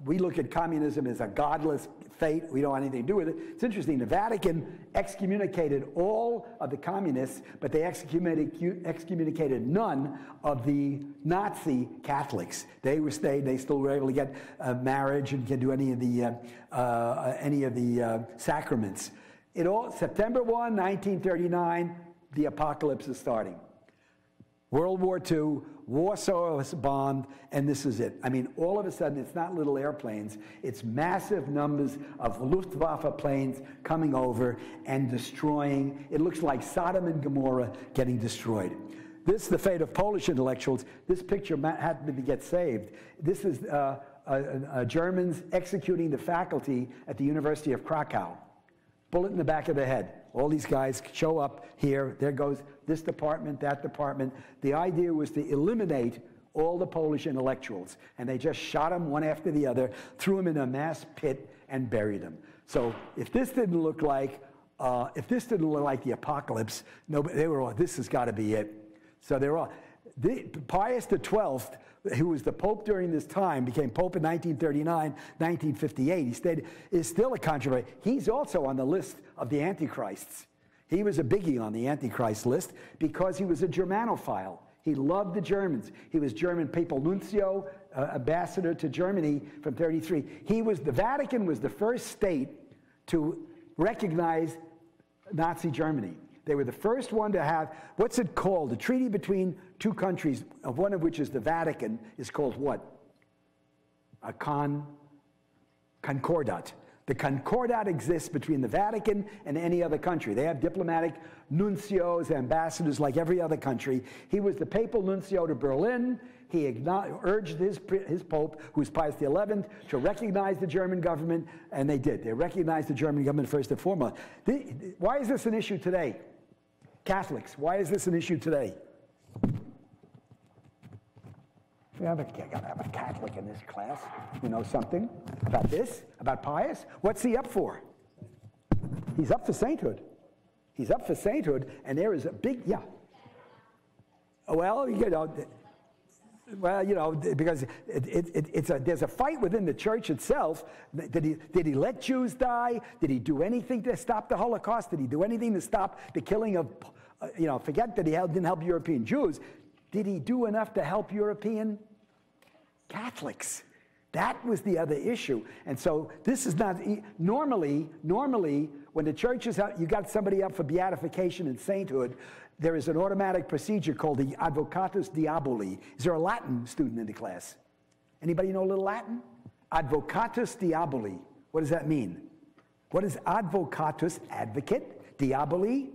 we look at communism as a godless fate. We don't want anything to do with it. It's interesting. The Vatican excommunicated all of the communists, but they excommunicated, none of the Nazi Catholics. They were stayed. They still were able to get uh, marriage and can do any of the uh, uh, any of the sacraments. It all September 1, 1939. The apocalypse is starting. World War II, Warsaw was bombed, and this is it. I mean, all of a sudden, it's not little airplanes, it's massive numbers of Luftwaffe planes coming over and destroying. It looks like Sodom and Gomorrah getting destroyed. This is the fate of Polish intellectuals. This picture happened to get saved. This is uh, Germans executing the faculty at the University of Krakow. Bullet in the back of the head. All these guys show up here. There goes this department, that department. The idea was to eliminate all the Polish intellectuals. And they just shot them one after the other, threw them in a mass pit, and buried them. So if this didn't look like, uh, if this didn't look like the apocalypse, nobody, they were all, this has got to be it. So they're all, the, Pius XII who was the Pope during this time, became Pope in 1939, 1958. He stayed, is still a controversy. He's also on the list of the Antichrists. He was a biggie on the Antichrist list because he was a Germanophile. He loved the Germans. He was German papal nuncio, uh, ambassador to Germany from 33. He was, the Vatican was the first state to recognize Nazi Germany. They were the first one to have, what's it called? A treaty between two countries, of one of which is the Vatican, is called what? A con, concordat. The concordat exists between the Vatican and any other country. They have diplomatic nuncios, ambassadors like every other country. He was the papal nuncio to Berlin. He urged his, his pope, who was Pius XI, to recognize the German government, and they did. They recognized the German government first and foremost. Why is this an issue today? Catholics, why is this an issue today? We have a, have a Catholic in this class who knows something about this, about Pius. What's he up for? He's up for sainthood. He's up for sainthood, and there is a big, yeah. Oh, well, you know, well, you know, because it, it, it, it's a, there's a fight within the church itself. Did he, did he let Jews die? Did he do anything to stop the Holocaust? Did he do anything to stop the killing of, uh, you know, forget that he didn't help European Jews. Did he do enough to help European Catholics? That was the other issue. And so this is not, normally, normally, when the church is out, you got somebody up for beatification and sainthood, there is an automatic procedure called the advocatus diaboli. Is there a Latin student in the class? Anybody know a little Latin? Advocatus diaboli. What does that mean? What is advocatus, advocate? Diaboli?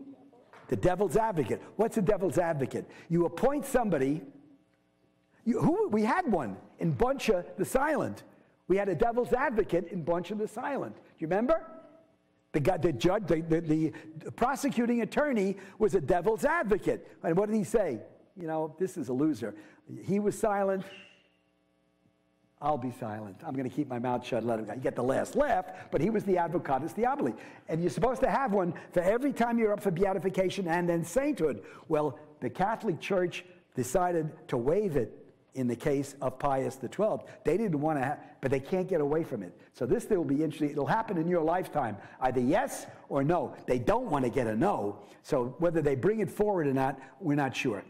The devil's advocate. What's a devil's advocate? You appoint somebody. You, who, we had one in Bontsha the Silent. We had a devil's advocate in Bontsha the Silent. Do you remember? The, guy, the judge, the, the, the prosecuting attorney was a devil's advocate. And what did he say? You know, this is a loser. He was silent. I'll be silent. I'm going to keep my mouth shut. Let him go. You get the last laugh, but he was the advocatus diaboli. And you're supposed to have one for every time you're up for beatification and then sainthood. Well, the Catholic Church decided to waive it in the case of Pius XII. They didn't want to, but they can't get away from it. So this thing will be interesting. It'll happen in your lifetime, either yes or no. They don't want to get a no. So whether they bring it forward or not, we're not sure.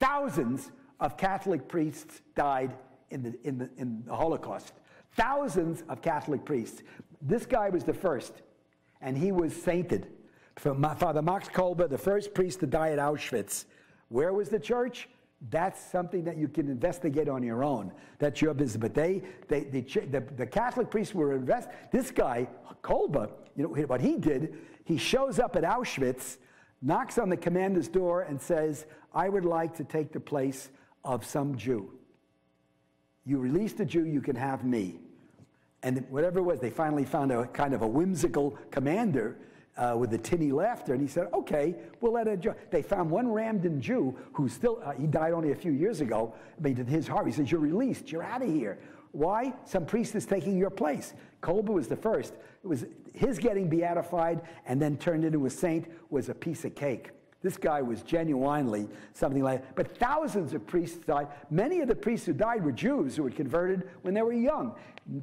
Thousands of Catholic priests died in the, in the, in the Holocaust. Thousands of Catholic priests. This guy was the first, and he was sainted. Father Max Kolbe, the first priest to die at Auschwitz. Where was the church? That's something that you can investigate on your own. That's your business. But they, they, they the, the Catholic priests were invest. This guy, Kolbe, you know what he did? He shows up at Auschwitz, knocks on the commander's door, and says, "I would like to take the place of some Jew. You release the Jew, you can have me." And whatever it was, they finally found a kind of a whimsical commander uh, with a tinny laughter. And he said, okay, we'll let it. They found one Ramden Jew who still, uh, he died only a few years ago. I mean, his heart, he says, you're released, you're out of here. Why? Some priest is taking your place. Kolbe was the first. It was his getting beatified and then turned into a saint was a piece of cake. This guy was genuinely something like that. But thousands of priests died. Many of the priests who died were Jews who had converted when they were young.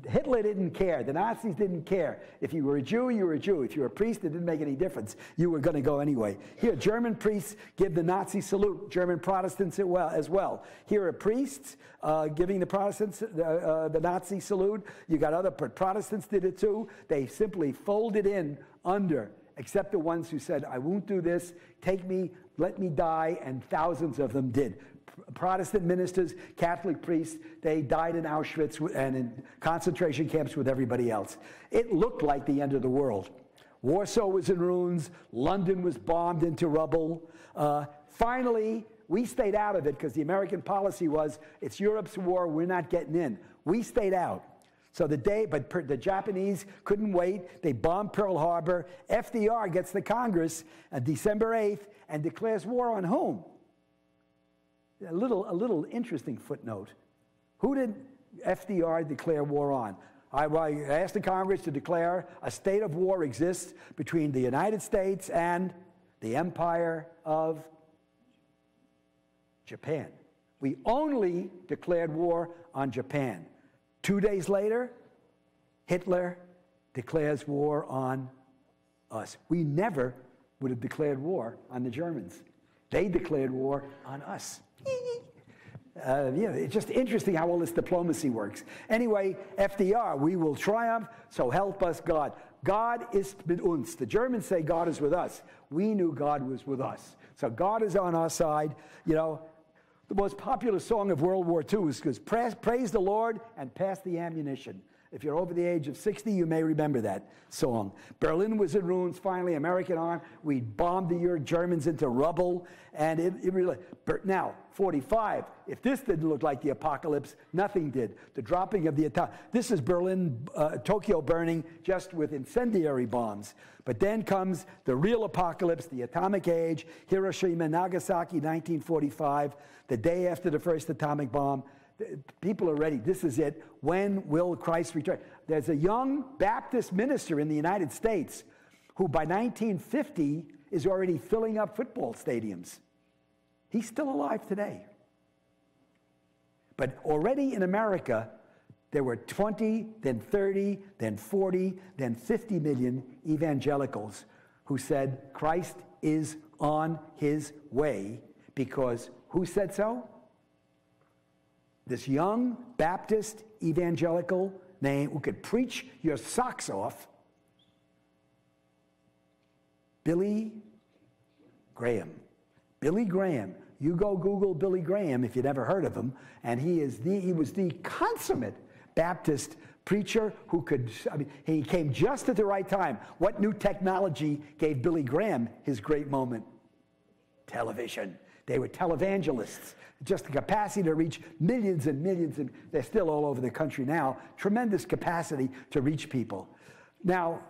Hitler didn't care. The Nazis didn't care. If you were a Jew, you were a Jew. If you were a priest, it didn't make any difference. You were going to go anyway. Here, German priests give the Nazi salute. German Protestants as well. Here are priests uh, giving the Protestants uh, uh, the Nazi salute. You got other Protestants did it too. They simply folded in under except the ones who said, I won't do this, take me, let me die, and thousands of them did. Protestant ministers, Catholic priests, they died in Auschwitz and in concentration camps with everybody else. It looked like the end of the world. Warsaw was in ruins, London was bombed into rubble. Uh, finally, we stayed out of it because the American policy was it's Europe's war, we're not getting in. We stayed out. So the day, but per, the Japanese couldn't wait. They bombed Pearl Harbor. FDR gets the Congress on December 8th and declares war on whom? A little, a little interesting footnote. Who did FDR declare war on? I, I asked the Congress to declare a state of war exists between the United States and the Empire of Japan. We only declared war on Japan. Two days later, Hitler declares war on us. We never would have declared war on the Germans. They declared war on us. Uh, know, it's just interesting how all this diplomacy works. Anyway, FDR, we will triumph, so help us God. God ist mit uns. The Germans say God is with us. We knew God was with us. So God is on our side. You know, the most popular song of World War II is because praise the Lord and pass the ammunition. If you're over the age of 60, you may remember that song. Berlin was in ruins finally, American arm. We bombed the Germans into rubble. And it, it really, now, 45, if this didn't look like the apocalypse, nothing did. The dropping of the atom. This is Berlin, uh, Tokyo burning just with incendiary bombs. But then comes the real apocalypse, the atomic age, Hiroshima, Nagasaki, 1945, the day after the first atomic bomb. People are ready. This is it. When will Christ return? There's a young Baptist minister in the United States who by 1950 is already filling up football stadiums. He's still alive today. But already in America, there were 20, then 30, then 40, then 50 million evangelicals who said Christ is on his way because who said so? This young Baptist evangelical name who could preach your socks off, Billy Graham. Billy Graham. You go Google Billy Graham if you'd ever heard of him, and he is the he was the consummate Baptist preacher who could, I mean, he came just at the right time. What new technology gave Billy Graham his great moment? Television. They were televangelists, just the capacity to reach millions and millions, and they're still all over the country now. Tremendous capacity to reach people. Now,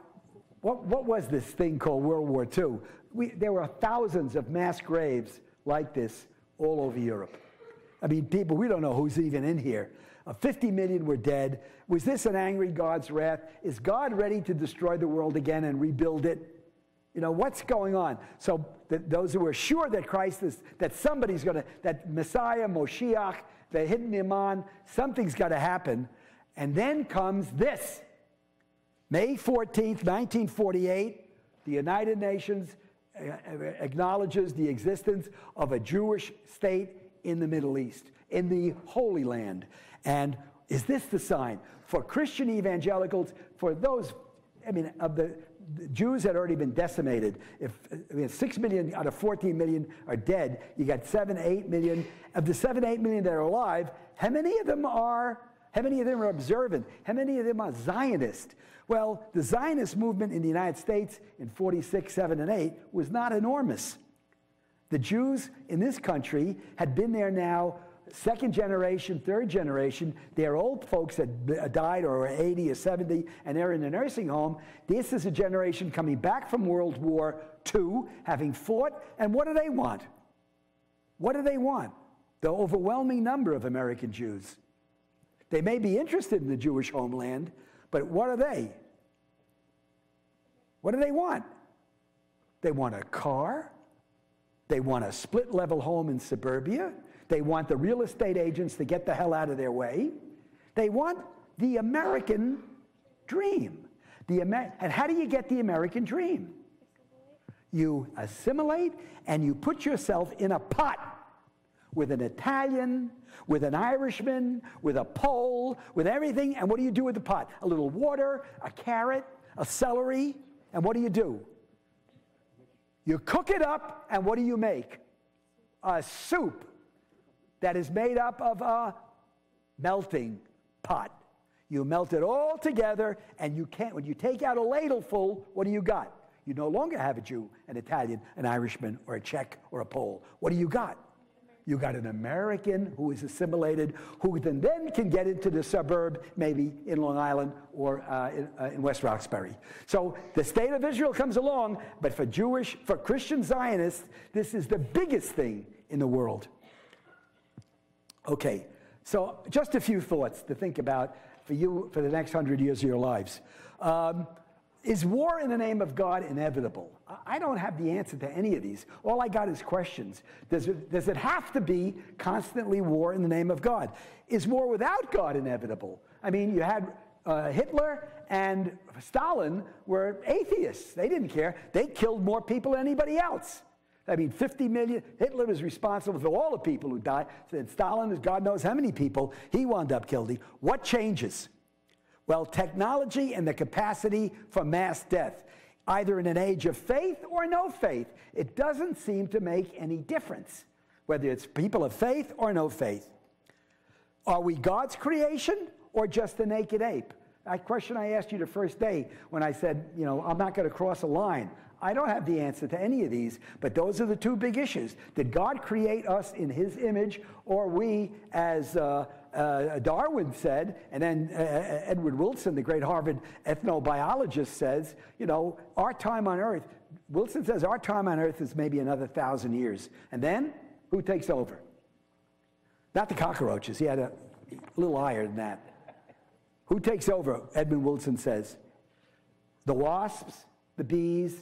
what, what was this thing called World War II? We, there were thousands of mass graves like this all over Europe. I mean, people, we don't know who's even in here. Uh, 50 million were dead. Was this an angry God's wrath? Is God ready to destroy the world again and rebuild it? You know, what's going on? So those who are sure that Christ is, that somebody's going to, that Messiah, Moshiach, the hidden Imam, something's got to happen. And then comes this. May 14th, 1948, the United Nations uh, acknowledges the existence of a Jewish state in the Middle East, in the Holy Land. And is this the sign for Christian evangelicals, for those, I mean, of the Jews had already been decimated. If I mean, 6 million out of 14 million are dead, you got 7, 8 million. Of the 7, 8 million that are alive, how many of them are, how many of them are observant? How many of them are Zionist? Well, the Zionist movement in the United States in 46, 7, and 8 was not enormous. The Jews in this country had been there now second generation, third generation, they're old folks that uh, died or 80 or 70 and they're in a nursing home. This is a generation coming back from World War II, having fought, and what do they want? What do they want? The overwhelming number of American Jews. They may be interested in the Jewish homeland, but what are they? What do they want? They want a car. They want a split level home in suburbia. They want the real estate agents to get the hell out of their way. They want the American dream. The Amer- and how do you get the American dream? You assimilate and you put yourself in a pot with an Italian, with an Irishman, with a Pole, with everything. And what do you do with the pot? A little water, a carrot, a celery. And what do you do? You cook it up, and what do you make? A soup that is made up of a melting pot. You melt it all together, and you can't, when you take out a ladleful, what do you got? You no longer have a Jew, an Italian, an Irishman, or a Czech, or a Pole. What do you got? You got an American who is assimilated, who then, then can get into the suburb, maybe in Long Island or uh, in, uh, in West Roxbury. So the state of Israel comes along, but for Jewish, for Christian Zionists, this is the biggest thing in the world. Okay, so just a few thoughts to think about for you for the next hundred years of your lives. Um, is war in the name of God inevitable? I don't have the answer to any of these. All I got is questions. Does it, does it have to be constantly war in the name of God? Is war without God inevitable? I mean, you had uh, Hitler and Stalin were atheists. They didn't care. They killed more people than anybody else. I mean, 50 million. Hitler was responsible for all the people who died. And Stalin is God knows how many people he wound up killing. What changes? Well, technology and the capacity for mass death, either in an age of faith or no faith. It doesn't seem to make any difference, whether it's people of faith or no faith. Are we God's creation or just the naked ape? That question I asked you the first day when I said, you know, I'm not going to cross a line. I don't have the answer to any of these, but those are the two big issues. Did God create us in his image, or we, as uh, uh, Darwin said, and then uh, uh Edward Wilson, the great Harvard ethnobiologist, says, you know, our time on earth, Wilson says our time on earth is maybe another thousand years. And then, who takes over? Not the cockroaches. He had a little higher than that. Who takes over? Edmund Wilson says. The wasps, the bees,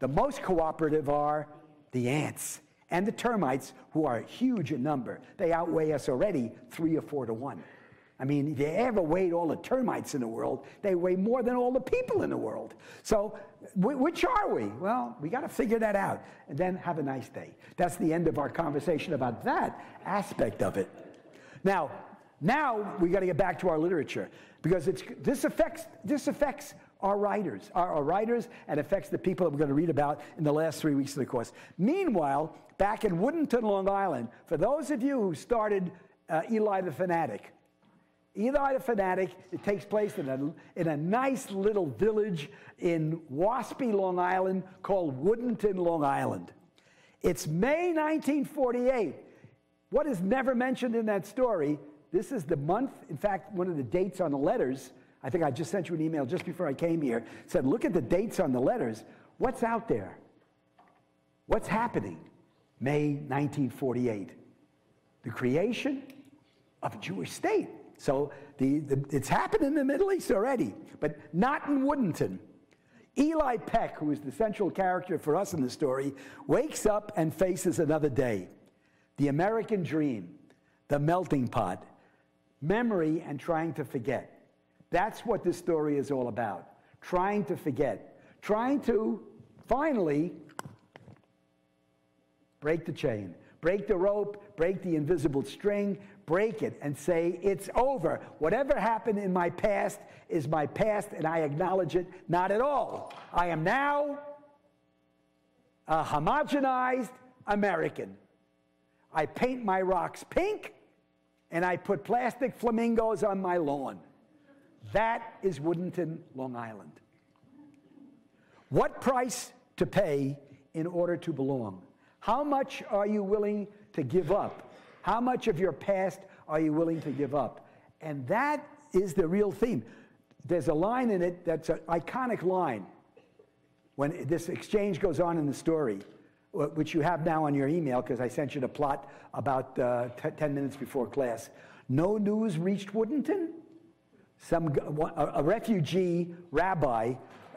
the most cooperative are the ants and the termites, who are huge in number. They outweigh us already three or four to one. I mean, if you ever weighed all the termites in the world, they weigh more than all the people in the world. So, which are we? Well, we got to figure that out and then have a nice day. That's the end of our conversation about that aspect of it. Now, now we got to get back to our literature because it's, this, affects, this affects our writers, our, our, writers, and affects the people that we're going to read about in the last three weeks of the course. Meanwhile, back in Woodenton, Long Island, for those of you who started uh, Eli the Fanatic, Eli the Fanatic, it takes place in a, in a nice little village in Waspy, Long Island, called Woodenton, Long Island. It's May 1948. What is never mentioned in that story? This is the month, in fact, one of the dates on the letters. I think I just sent you an email just before I came here. Said, look at the dates on the letters. What's out there? What's happening? May 1948. The creation of a Jewish state. So the, the, it's happened in the Middle East already, but not in Woodenton. Eli Peck, who is the central character for us in the story, wakes up and faces another day. The American dream, the melting pot, memory, and trying to forget. That's what this story is all about. Trying to forget. Trying to finally break the chain, break the rope, break the invisible string, break it and say, It's over. Whatever happened in my past is my past, and I acknowledge it not at all. I am now a homogenized American. I paint my rocks pink, and I put plastic flamingos on my lawn. That is Woodenton, Long Island. What price to pay in order to belong? How much are you willing to give up how much of your past are you willing to give up? And that is the real theme. There's a line in it that's an iconic line when this exchange goes on in the story, which you have now on your email because I sent you the plot about uh, 10 minutes before class. No news reached Woodenton? Some, a refugee rabbi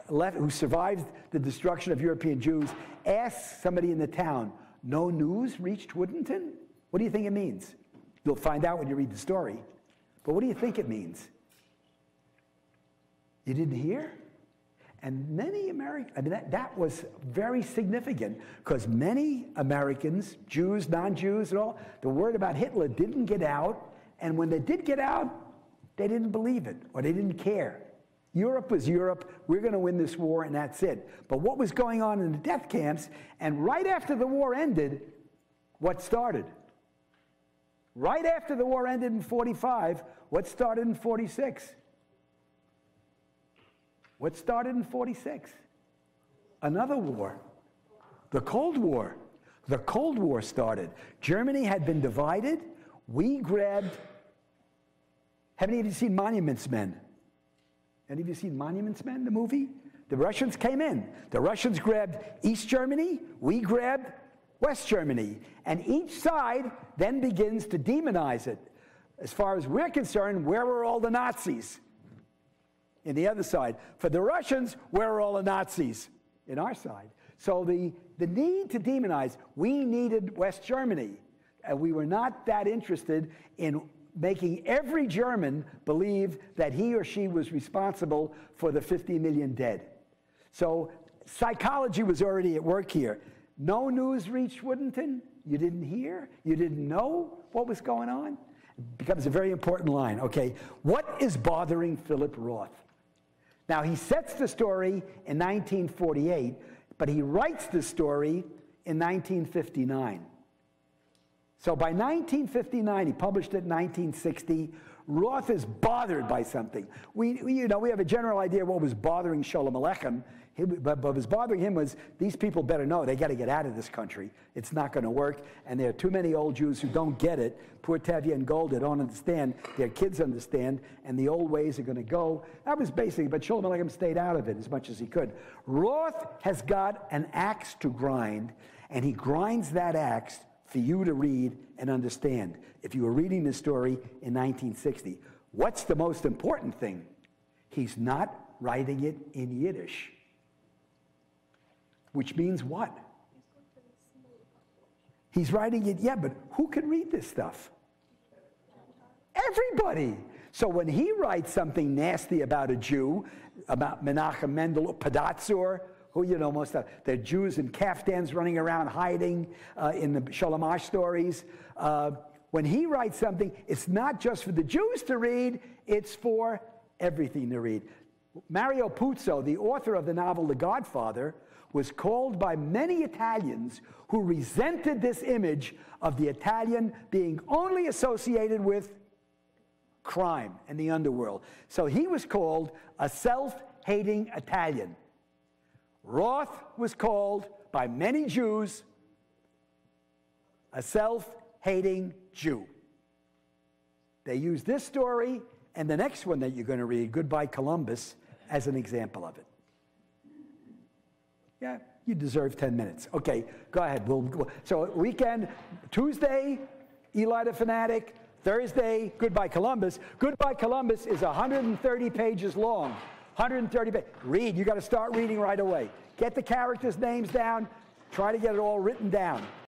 left, who survived the destruction of European Jews asked somebody in the town, No news reached Woodenton? What do you think it means? You'll find out when you read the story. But what do you think it means? You didn't hear? And many Americans, I mean, that, that was very significant because many Americans, Jews, non Jews, and all, the word about Hitler didn't get out. And when they did get out, they didn't believe it or they didn't care. Europe was Europe. We're going to win this war, and that's it. But what was going on in the death camps, and right after the war ended, what started? Right after the war ended in 45, what started in 46? What started in 46? Another war. The Cold War. The Cold War started. Germany had been divided. We grabbed. Haven't you seen Monuments Men? Any of you seen Monuments Men, the movie? The Russians came in. The Russians grabbed East Germany. We grabbed West Germany. And each side then begins to demonize it. As far as we're concerned, where were all the Nazis? In the other side. For the Russians, where are all the Nazis? In our side. So the, the need to demonize, we needed West Germany. And we were not that interested in making every German believe that he or she was responsible for the 50 million dead. So psychology was already at work here. No news reached Woodenton. You didn't hear? You didn't know what was going on? It becomes a very important line. Okay, what is bothering Philip Roth? Now, he sets the story in 1948, but he writes the story in 1959. So by 1959, he published it in 1960. Roth is bothered by something. We, we, you know, we have a general idea what was bothering Sholem Aleichem. He, but what was bothering him was these people better know they got to get out of this country. It's not going to work. And there are too many old Jews who don't get it. Poor Tevye and Golda don't understand. Their kids understand. And the old ways are going to go. That was basically, but Sholem Aleichem stayed out of it as much as he could. Roth has got an axe to grind, and he grinds that axe for you to read and understand. If you were reading this story in 1960, what's the most important thing? He's not writing it in Yiddish. Which means what? He's writing it, yeah, but who can read this stuff? Everybody. So when he writes something nasty about a Jew, about Menachem Mendel, Padatzur, who you know most of, they're Jews in kaftans running around hiding uh, in the Sholem Asch stories. Uh, when he writes something, it's not just for the Jews to read, it's for everything to read. Mario Puzo, the author of the novel The Godfather, was called by many Italians who resented this image of the Italian being only associated with crime and the underworld. So he was called a self hating Italian. Roth was called by many Jews a self hating Jew. They use this story and the next one that you're going to read, Goodbye Columbus, as an example of it. Yeah, you deserve 10 minutes. Okay, go ahead. We'll, so, weekend, Tuesday, Eli the Fanatic. Thursday, Goodbye Columbus. Goodbye Columbus is 130 pages long. 130 pages. Read. You got to start reading right away. Get the characters' names down. Try to get it all written down.